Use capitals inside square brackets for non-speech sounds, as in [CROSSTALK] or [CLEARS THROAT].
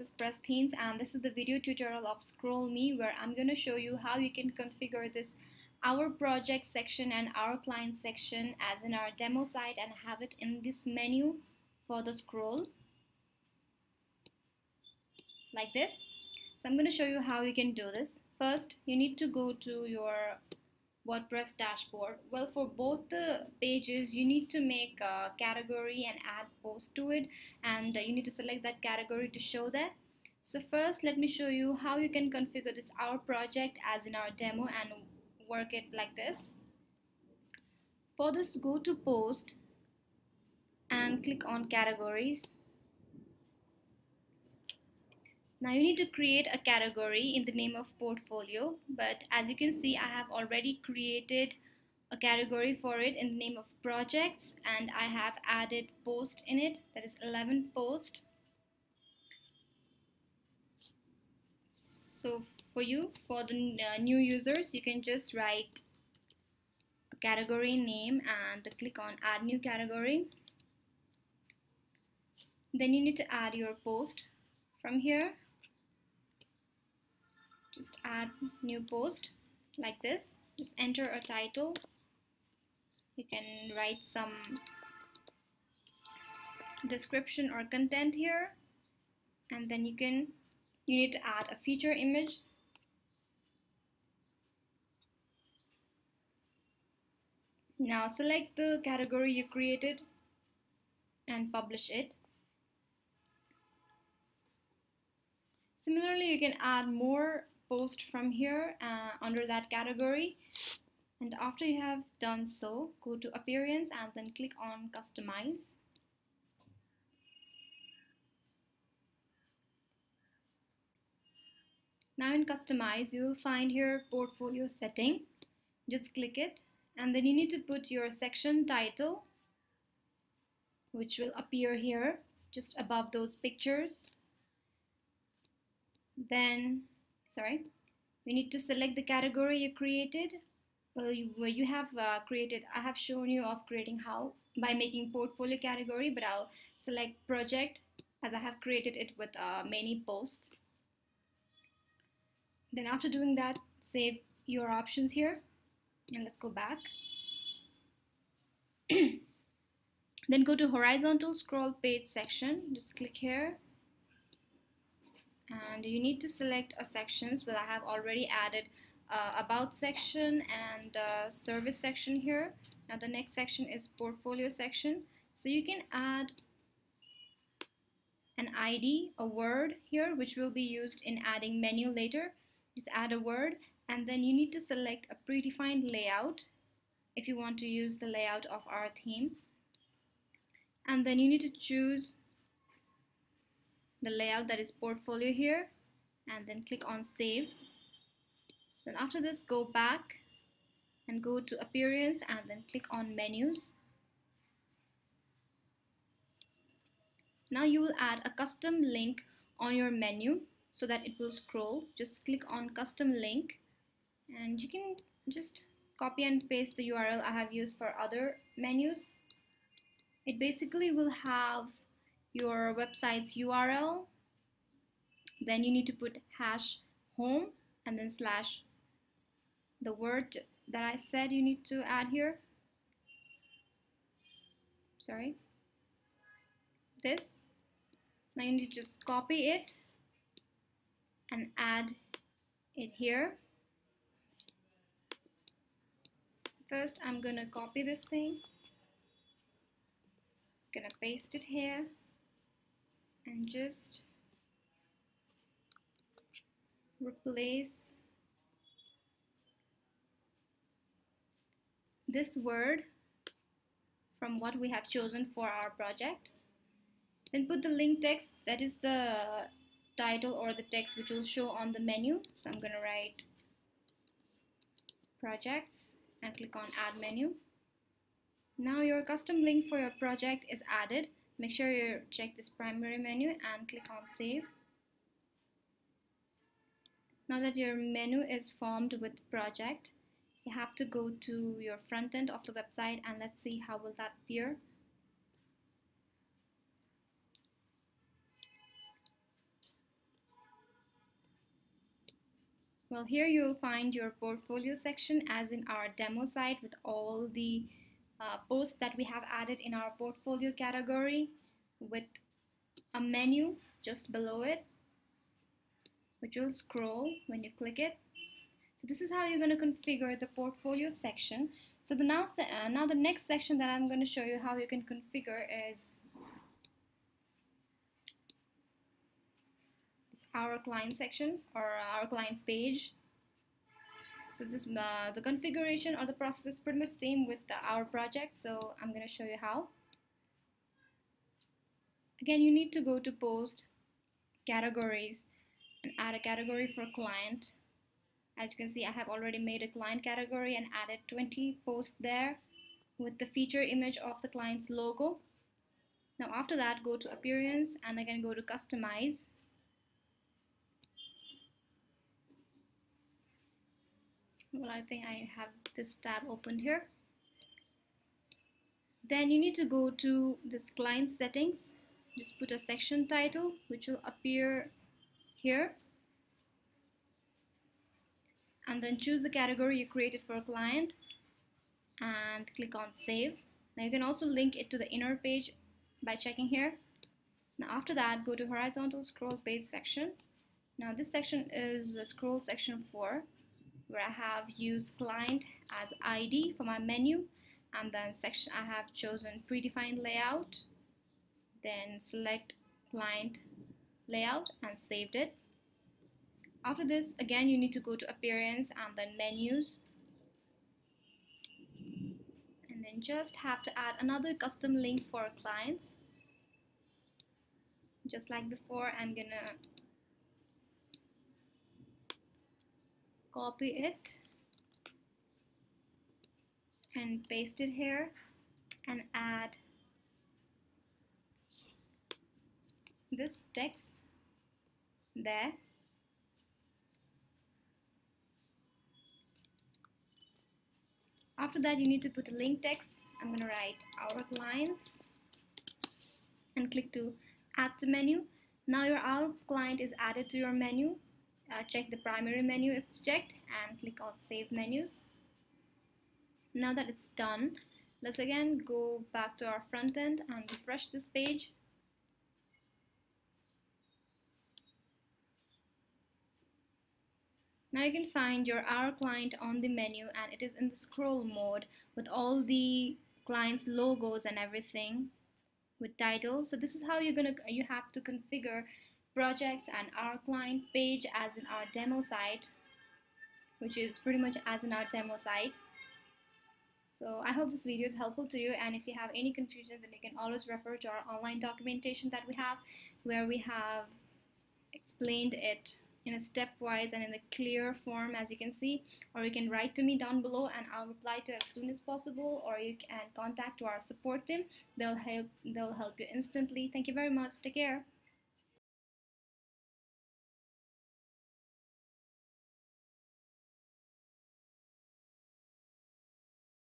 AccessPress themes and this is the video tutorial of ScrollMe where I'm going to show you how you can configure this our project section and our client section as in our demo site and have it in this menu for the scroll like this. So I'm going to show you how you can do this. First you need to go to your WordPress dashboard. Well, for both the pages, you need to make a category and add post to it, and uh, you need to select that category to show that. So first, let me show you how you can configure this our project as in our demo and work it like this. For this, go to post and click on categories now you need to create a category in the name of portfolio, but as you can see, I have already created a category for it in the name of projects and I have added post in it, that is 11 post. So for you, for the uh, new users, you can just write a category name and click on add new category. Then you need to add your post from here just add new post like this. Just enter a title. You can write some description or content here. And then you can you need to add a feature image. Now select the category you created and publish it. Similarly you can add more post from here uh, under that category. And after you have done so go to appearance and then click on customize. Now in customize you will find here portfolio setting. Just click it. And then you need to put your section title which will appear here just above those pictures. Then sorry? We need to select the category you created. Well you, well, you have uh, created I have shown you of creating how by making portfolio category but I'll select project as I have created it with uh, many posts. Then after doing that save your options here and let's go back. [CLEARS THROAT] Then go to horizontal scroll page section. Just click here and you need to select a sections well I have already added uh, about section and uh, service section here. Now the next section is portfolio section. So you can add an ID a word here which will be used in adding menu later. Just add a word and then you need to select a predefined layout if you want to use the layout of our theme. And then you need to choose the layout that is portfolio here and then click on save. Then after this go back and go to appearance and then click on menus. Now you will add a custom link on your menu so that it will scroll. Just click on custom link and you can just copy and paste the URL I have used for other menus. It basically will have your website's URL then you need to put hash home and then slash the word that I said you need to add here. Sorry. This. Now you need to just copy it and add it here. So first I'm gonna copy this thing. Gonna paste it here and just replace this word from what we have chosen for our project. Then put the link text that is the title or the text which will show on the menu. So I'm gonna write projects and click on add menu. Now your custom link for your project is added make sure you check this primary menu and click on save. Now that your menu is formed with project you have to go to your front end of the website and let's see how will that appear. Well, here you'll find your portfolio section as in our demo site with all the uh, posts that we have added in our portfolio category with a menu just below it which will scroll when you click it. So this is how you're going to configure the portfolio section. So the now, uh, now the next section that I'm going to show you how you can configure is our client section or our client page. So this uh, the configuration or the process is pretty much same with the, our project. So I'm going to show you how. Again, you need to go to post categories and add a category for client. As you can see, I have already made a client category and added 20 posts there with the feature image of the client's logo. Now after that, go to appearance and again go to customize. Well, I think I have this tab open here. Then you need to go to this client settings. Just put a section title which will appear here. And then choose the category you created for a client and click on save. Now you can also link it to the inner page by checking here. Now after that go to horizontal scroll page section. Now this section is the scroll section 4 where I have used client as ID for my menu and then section I have chosen predefined layout then select client layout and saved it. After this again you need to go to appearance and then menus. And then just have to add another custom link for clients. Just like before I'm gonna copy it and paste it here and add this text there. After that you need to put a link text. I'm gonna write our clients and click to add to menu. Now your our client is added to your menu uh, check the primary menu if checked and click on save menus now that it's done let's again go back to our front end and refresh this page Now you can find your our client on the menu and it is in the scroll mode with all the client's logos and everything with title. So this is how you're gonna you have to configure projects and our client page as in our demo site which is pretty much as in our demo site. So I hope this video is helpful to you and if you have any confusion then you can always refer to our online documentation that we have where we have explained it in a stepwise and in a clear form as you can see or you can write to me down below and I'll reply to as soon as possible or you can contact to our support team. They'll help they'll help you instantly. Thank you very much. Take care